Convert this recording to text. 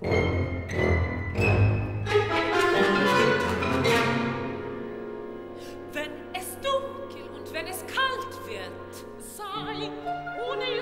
Wenn es dunkel und wenn es kalt wird, sei ohne